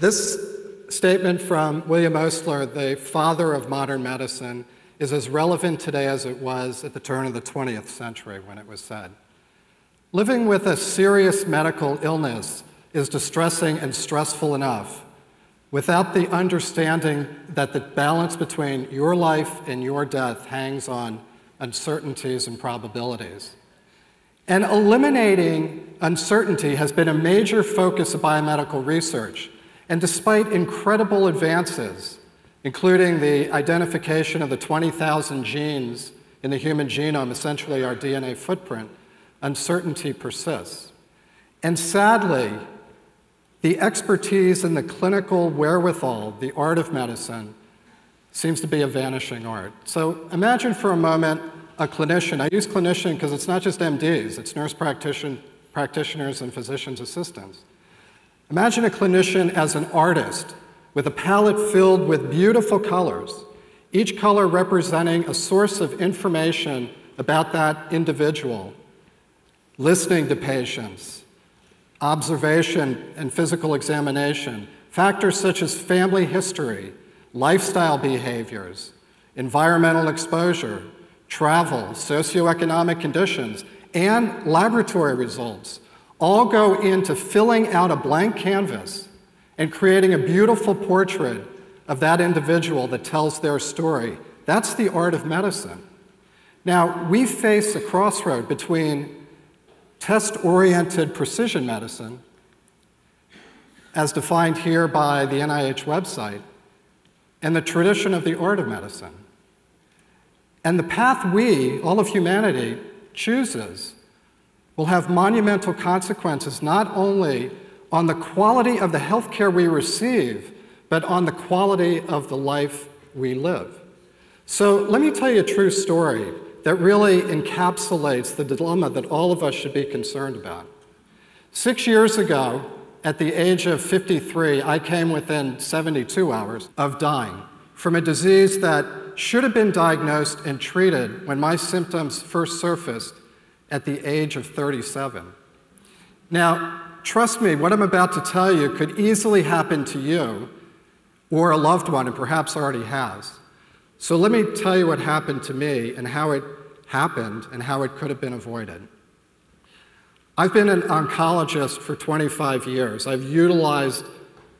This statement from William Osler, the father of modern medicine, is as relevant today as it was at the turn of the 20th century when it was said. Living with a serious medical illness is distressing and stressful enough without the understanding that the balance between your life and your death hangs on uncertainties and probabilities. And eliminating uncertainty has been a major focus of biomedical research. And despite incredible advances, including the identification of the 20,000 genes in the human genome, essentially our DNA footprint, uncertainty persists. And sadly, the expertise and the clinical wherewithal, the art of medicine, seems to be a vanishing art. So imagine for a moment a clinician. I use clinician because it's not just MDs, it's nurse practitioners and physician's assistants. Imagine a clinician as an artist with a palette filled with beautiful colors, each color representing a source of information about that individual, listening to patients, observation and physical examination, factors such as family history, lifestyle behaviors, environmental exposure, travel, socioeconomic conditions, and laboratory results all go into filling out a blank canvas and creating a beautiful portrait of that individual that tells their story. That's the art of medicine. Now, we face a crossroad between test-oriented precision medicine, as defined here by the NIH website, and the tradition of the art of medicine. And the path we, all of humanity, chooses will have monumental consequences not only on the quality of the health care we receive, but on the quality of the life we live. So let me tell you a true story that really encapsulates the dilemma that all of us should be concerned about. Six years ago, at the age of 53, I came within 72 hours of dying from a disease that should have been diagnosed and treated when my symptoms first surfaced at the age of 37. Now, trust me, what I'm about to tell you could easily happen to you or a loved one, and perhaps already has. So let me tell you what happened to me and how it happened and how it could have been avoided. I've been an oncologist for 25 years. I've utilized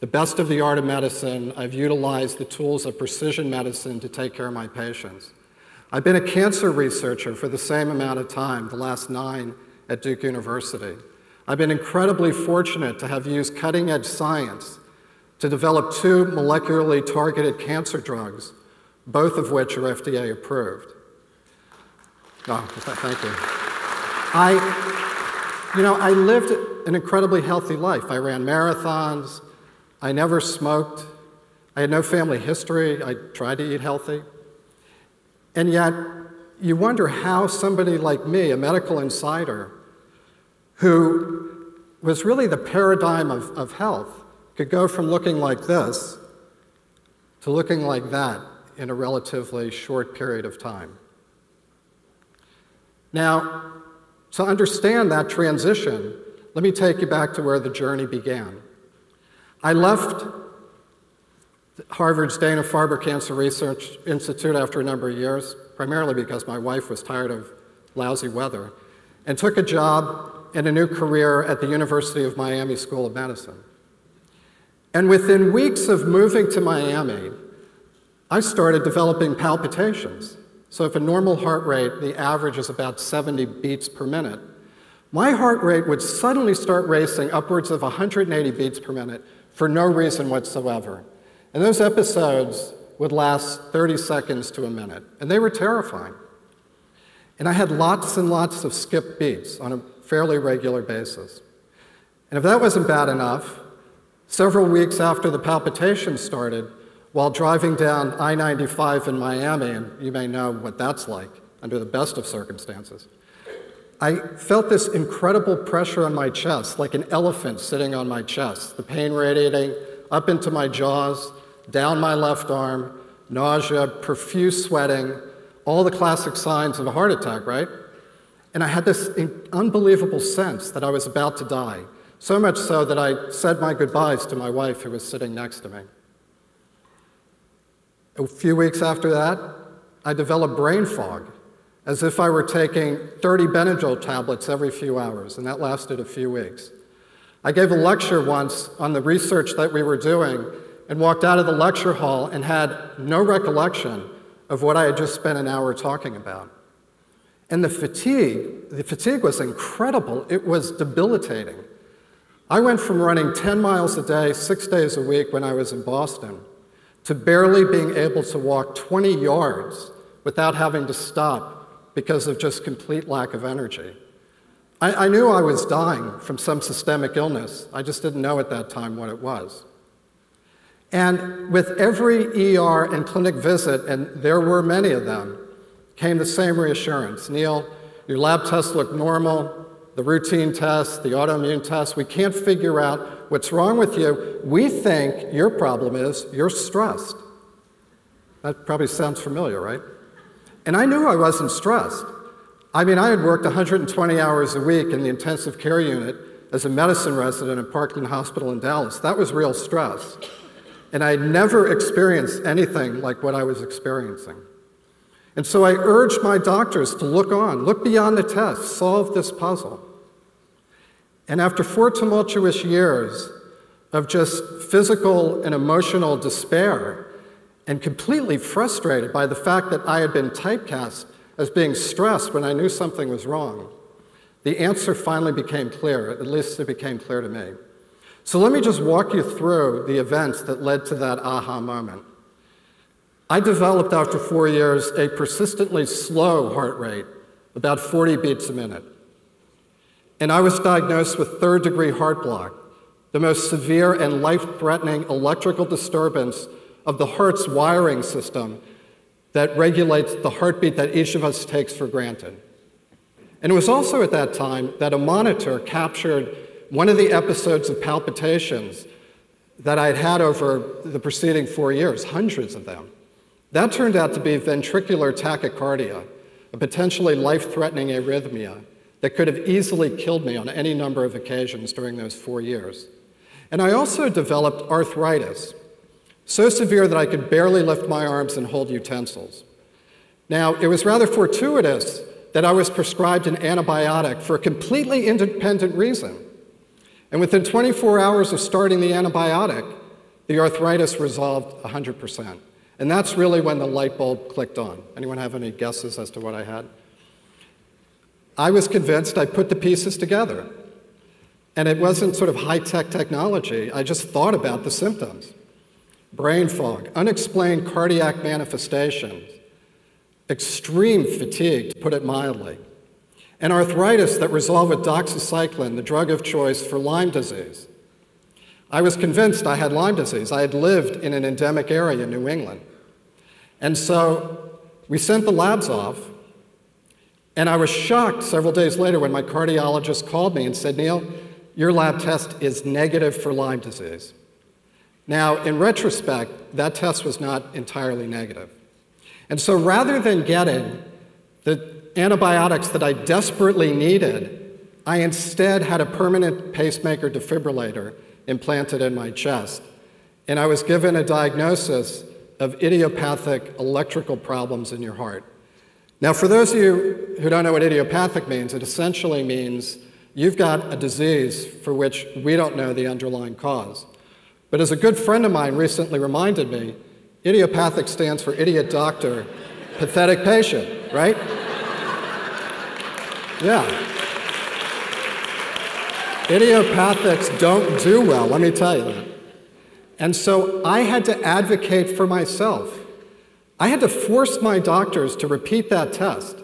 the best of the art of medicine. I've utilized the tools of precision medicine to take care of my patients. I've been a cancer researcher for the same amount of time, the last nine at Duke University. I've been incredibly fortunate to have used cutting edge science to develop two molecularly targeted cancer drugs, both of which are FDA approved. Oh, thank you. I, you know, I lived an incredibly healthy life. I ran marathons. I never smoked. I had no family history. I tried to eat healthy. And yet, you wonder how somebody like me, a medical insider, who was really the paradigm of, of health, could go from looking like this to looking like that in a relatively short period of time. Now, to understand that transition, let me take you back to where the journey began. I left Harvard's Dana-Farber Cancer Research Institute after a number of years, primarily because my wife was tired of lousy weather, and took a job and a new career at the University of Miami School of Medicine. And within weeks of moving to Miami, I started developing palpitations. So if a normal heart rate, the average is about 70 beats per minute, my heart rate would suddenly start racing upwards of 180 beats per minute for no reason whatsoever. And those episodes would last 30 seconds to a minute, and they were terrifying. And I had lots and lots of skip beats on a fairly regular basis. And if that wasn't bad enough, several weeks after the palpitations started, while driving down I 95 in Miami, and you may know what that's like under the best of circumstances, I felt this incredible pressure on my chest, like an elephant sitting on my chest, the pain radiating up into my jaws, down my left arm, nausea, profuse sweating, all the classic signs of a heart attack, right? And I had this unbelievable sense that I was about to die. so much so that I said my goodbyes to my wife who was sitting next to me. A few weeks after that, I developed brain fog, as if I were taking 30 Benadryl tablets every few hours, and that lasted a few weeks. I gave a lecture once on the research that we were doing and walked out of the lecture hall and had no recollection of what I had just spent an hour talking about. And the fatigue, the fatigue was incredible. It was debilitating. I went from running 10 miles a day, six days a week when I was in Boston, to barely being able to walk 20 yards without having to stop because of just complete lack of energy. I, I, knew I was dying from some systemic illness. I just didn't know at that time what it was. And with every ER and clinic visit, and there were many of them, came the same reassurance Neil, your lab tests look normal, the routine tests, the autoimmune tests, we can't figure out what's wrong with you. We think your problem is you're stressed. That probably sounds familiar, right? And I knew I wasn't stressed. I mean, I had worked 120 hours a week in the intensive care unit as a medicine resident at Parkland Hospital in Dallas. That was real stress. And I never experienced anything like what I was experiencing. And so I urged my doctors to look on, look beyond the test, solve this puzzle. And after four tumultuous years of just physical and emotional despair, and completely frustrated by the fact that I had been typecast as being stressed when I knew something was wrong, the answer finally became clear, at least it became clear to me. So let me just walk you through the events that led to that aha moment. I developed after four years a persistently slow heart rate, about 40 beats a minute. And I was diagnosed with third degree heart block, the most severe and life threatening electrical disturbance of the heart's wiring system that regulates the heartbeat that each of us takes for granted. And it was also at that time that a monitor captured one of the episodes of palpitations that I'd had over the preceding four years, hundreds of them. That turned out to be ventricular tachycardia, a potentially life threatening arrhythmia that could have easily killed me on any number of occasions during those four years. And I also developed arthritis, so severe that I could barely lift my arms and hold utensils. Now, it was rather fortuitous that I was prescribed an antibiotic for a completely independent reason. And within 24 hours of starting the antibiotic, the arthritis resolved 100%. And that's really when the light bulb clicked on. Anyone have any guesses as to what I had? I was convinced I put the pieces together. And it wasn't sort of high tech technology, I just thought about the symptoms brain fog, unexplained cardiac manifestations, extreme fatigue, to put it mildly, and arthritis that resolved with doxycycline, the drug of choice for Lyme disease. I was convinced I had Lyme disease. I had lived in an endemic area in New England. And so we sent the labs off, and I was shocked several days later when my cardiologist called me and said, Neil, your lab test is negative for Lyme disease. Now, in retrospect, that test was not entirely negative. And so rather than getting the antibiotics that I desperately needed, I instead had a permanent pacemaker defibrillator implanted in my chest. And I was given a diagnosis of idiopathic electrical problems in your heart. Now, for those of you who don't know what idiopathic means, it essentially means you've got a disease for which we don't know the underlying cause. But as a good friend of mine recently reminded me, idiopathic stands for idiot doctor, pathetic patient, right? Yeah. Idiopathics don't do well, let me tell you that. And so I had to advocate for myself. I had to force my doctors to repeat that test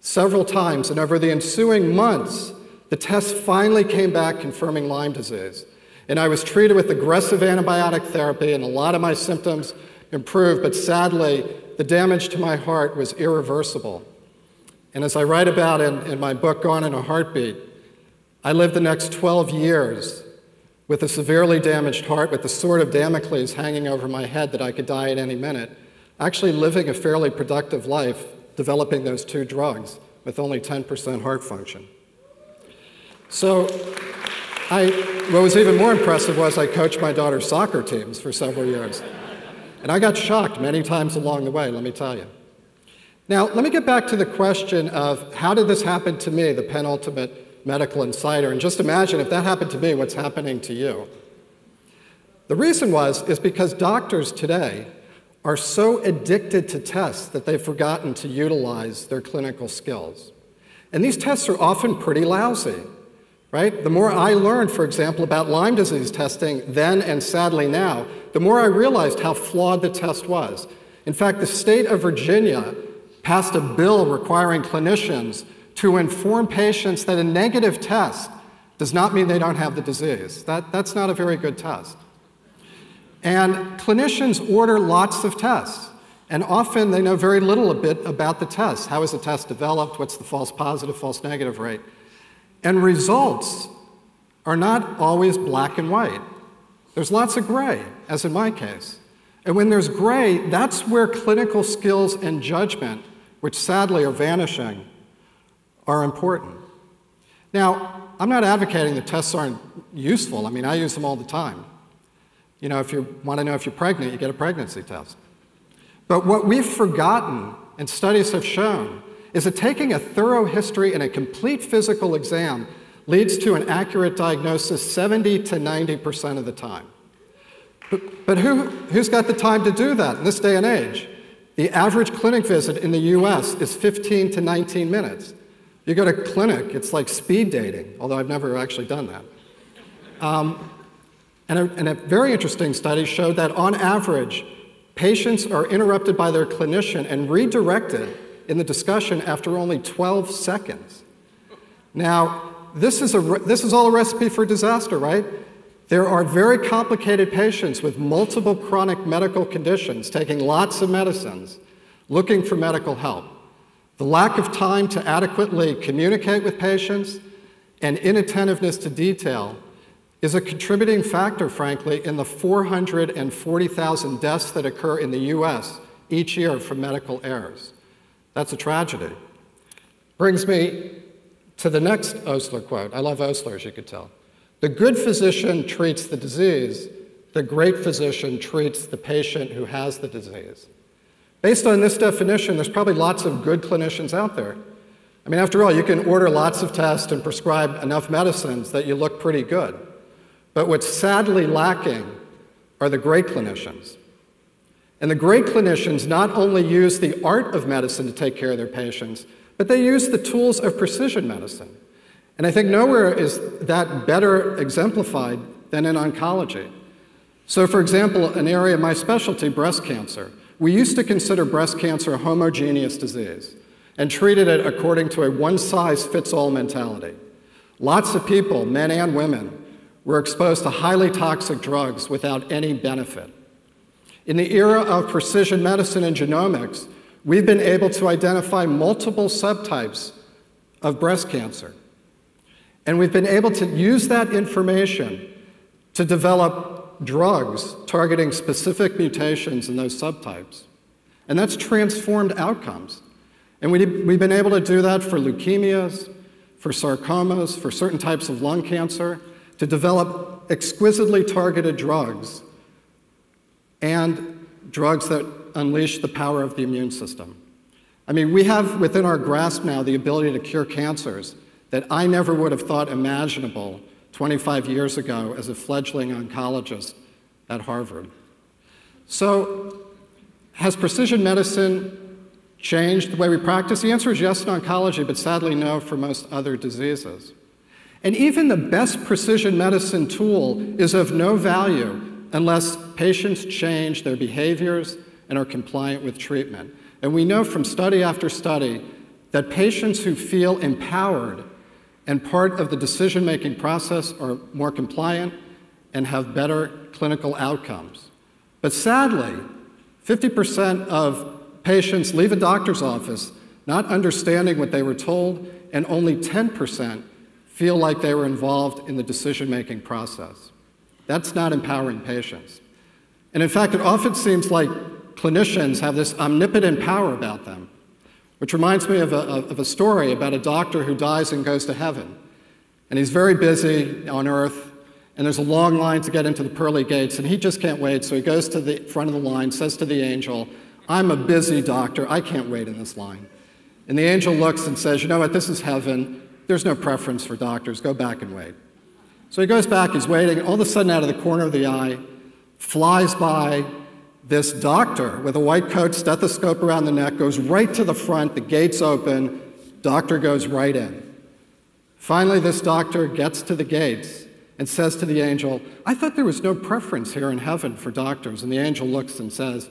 several times, and over the ensuing months, the test finally came back confirming Lyme disease and I was treated with aggressive antibiotic therapy, and a lot of my symptoms improved, but sadly, the damage to my heart was irreversible. And as I write about in, in my book, Gone in a Heartbeat, I lived the next 12 years with a severely damaged heart, with the sword of Damocles hanging over my head that I could die at any minute, actually living a fairly productive life, developing those two drugs with only 10% heart function. So, I, what was even more impressive was I coached my daughter's soccer teams for several years. And I got shocked many times along the way, let me tell you. Now, let me get back to the question of how did this happen to me, the penultimate medical insider? And just imagine if that happened to me, what's happening to you? The reason was is because doctors today are so addicted to tests that they've forgotten to utilize their clinical skills. And these tests are often pretty lousy right? The more I learned, for example, about Lyme disease testing then and sadly now, the more I realized how flawed the test was. In fact, the state of Virginia passed a bill requiring clinicians to inform patients that a negative test does not mean they don't have the disease. That, that's not a very good test. And clinicians order lots of tests. And often they know very little a bit about the test. How is the test developed? What's the false positive, false negative rate? And results are not always black and white. There's lots of gray, as in my case. And when there's gray, that's where clinical skills and judgment, which sadly are vanishing, are important. Now, I'm not advocating that tests aren't useful. I mean, I use them all the time. You know, if you want to know if you're pregnant, you get a pregnancy test. But what we've forgotten, and studies have shown, is that taking a thorough history and a complete physical exam leads to an accurate diagnosis 70 to 90% of the time. But, but who, who's got the time to do that in this day and age? The average clinic visit in the US is 15 to 19 minutes. You go to clinic, it's like speed dating, although I've never actually done that. Um, and, a, and a very interesting study showed that on average, patients are interrupted by their clinician and redirected in the discussion after only 12 seconds. Now, this is, a, this is all a recipe for disaster, right? There are very complicated patients with multiple chronic medical conditions taking lots of medicines, looking for medical help. The lack of time to adequately communicate with patients and inattentiveness to detail is a contributing factor, frankly, in the 440,000 deaths that occur in the US each year from medical errors. That's a tragedy. Brings me to the next Osler quote. I love Osler, as you could tell. The good physician treats the disease, the great physician treats the patient who has the disease. Based on this definition, there's probably lots of good clinicians out there. I mean, after all, you can order lots of tests and prescribe enough medicines that you look pretty good. But what's sadly lacking are the great clinicians. And the great clinicians not only use the art of medicine to take care of their patients, but they use the tools of precision medicine. And I think nowhere is that better exemplified than in oncology. So, for example, an area of my specialty, breast cancer, we used to consider breast cancer a homogeneous disease and treated it according to a one size fits all mentality. Lots of people, men and women, were exposed to highly toxic drugs without any benefit. In the era of precision medicine and genomics, we've been able to identify multiple subtypes of breast cancer. And we've been able to use that information to develop drugs targeting specific mutations in those subtypes. And that's transformed outcomes. And we, have been able to do that for leukemias, for sarcomas, for certain types of lung cancer, to develop exquisitely targeted drugs and drugs that unleash the power of the immune system. I mean, we have within our grasp now the ability to cure cancers that I never would have thought imaginable 25 years ago as a fledgling oncologist at Harvard. So, has precision medicine changed the way we practice? The answer is yes in oncology, but sadly no for most other diseases. And even the best precision medicine tool is of no value unless patients change their behaviors and are compliant with treatment. And we know from study after study that patients who feel empowered and part of the decision making process are more compliant and have better clinical outcomes. But sadly, 50% of patients leave a doctor's office not understanding what they were told, and only 10% feel like they were involved in the decision making process. That's not empowering patients. And in fact, it often seems like clinicians have this omnipotent power about them, which reminds me of a, of a story about a doctor who dies and goes to heaven. And he's very busy on Earth, and there's a long line to get into the pearly gates, and he just can't wait. So he goes to the front of the line, says to the angel, I'm a busy doctor. I can't wait in this line. And the angel looks and says, You know what? This is heaven. There's no preference for doctors. Go back and wait. So he goes back, he's waiting. All of a sudden, out of the corner of the eye, flies by this doctor with a white coat, stethoscope around the neck, goes right to the front, the gates open, doctor goes right in. Finally, this doctor gets to the gates and says to the angel, I thought there was no preference here in heaven for doctors. And the angel looks and says,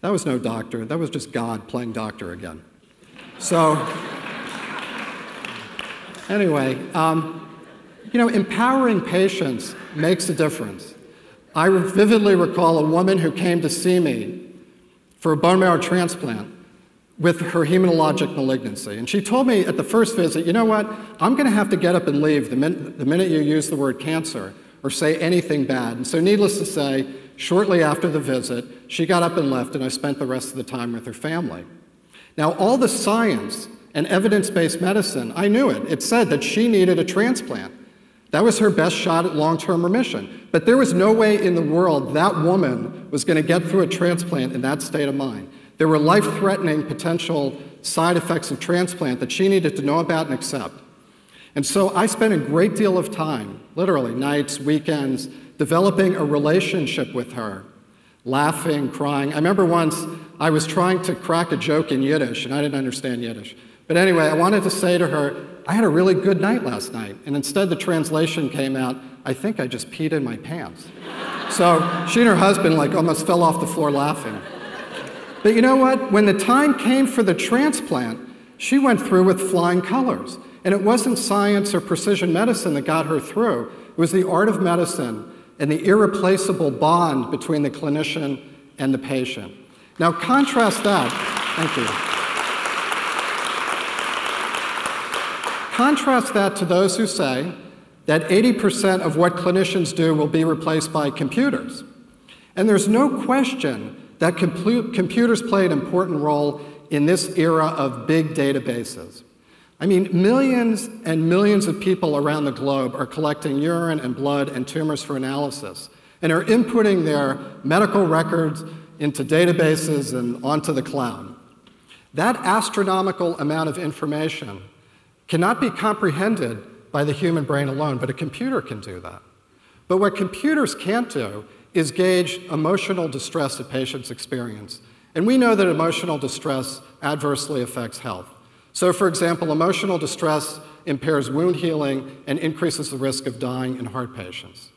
That was no doctor, that was just God playing doctor again. So, anyway, um, you know, empowering patients makes a difference. I vividly recall a woman who came to see me for a bone marrow transplant with her hematologic malignancy. And she told me at the first visit, you know what, I'm going to have to get up and leave the, min- the minute you use the word cancer or say anything bad. And so, needless to say, shortly after the visit, she got up and left, and I spent the rest of the time with her family. Now, all the science and evidence based medicine, I knew it. It said that she needed a transplant. That was her best shot at long term remission. But there was no way in the world that woman was going to get through a transplant in that state of mind. There were life threatening potential side effects of transplant that she needed to know about and accept. And so I spent a great deal of time, literally nights, weekends, developing a relationship with her, laughing, crying. I remember once I was trying to crack a joke in Yiddish, and I didn't understand Yiddish. But anyway, I wanted to say to her, I had a really good night last night. And instead, the translation came out, I think I just peed in my pants. so she and her husband, like, almost fell off the floor laughing. But you know what? When the time came for the transplant, she went through with flying colors. And it wasn't science or precision medicine that got her through, it was the art of medicine and the irreplaceable bond between the clinician and the patient. Now, contrast that. Thank you. Contrast that to those who say that 80% of what clinicians do will be replaced by computers. And there's no question that computers play an important role in this era of big databases. I mean, millions and millions of people around the globe are collecting urine and blood and tumors for analysis and are inputting their medical records into databases and onto the cloud. That astronomical amount of information cannot be comprehended by the human brain alone, but a computer can do that. But what computers can't do is gauge emotional distress a patients experience. And we know that emotional distress adversely affects health. So, for example, emotional distress impairs wound healing and increases the risk of dying in heart patients.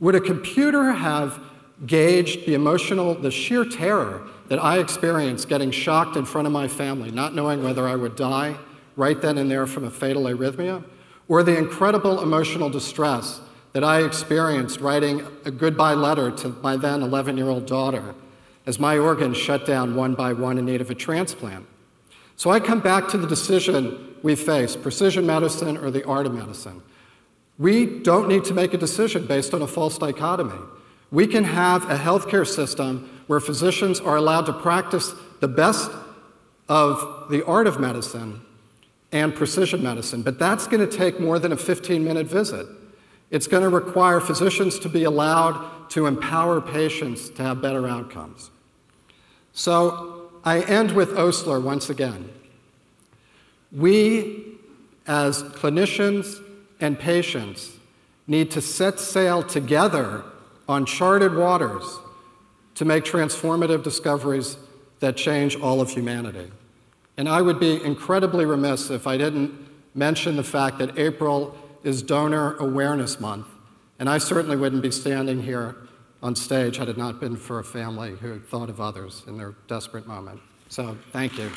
Would a computer have gauged the emotional, the sheer terror that I experienced getting shocked in front of my family, not knowing whether I would die right then and there from a fatal arrhythmia, or the incredible emotional distress that I experienced writing a goodbye letter to my then 11 year old daughter as my organs shut down one by one in need of a transplant. So I come back to the decision we face precision medicine or the art of medicine. We don't need to make a decision based on a false dichotomy. We can have a healthcare system where physicians are allowed to practice the best of the art of medicine and precision medicine, but that's going to take more than a 15 minute visit. It's going to require physicians to be allowed to empower patients to have better outcomes. So I end with Osler once again. We, as clinicians and patients, need to set sail together on charted waters to make transformative discoveries that change all of humanity. And I would be incredibly remiss if I didn't mention the fact that April is Donor Awareness Month. And I certainly wouldn't be standing here on stage had it not been for a family who thought of others in their desperate moment. So thank you.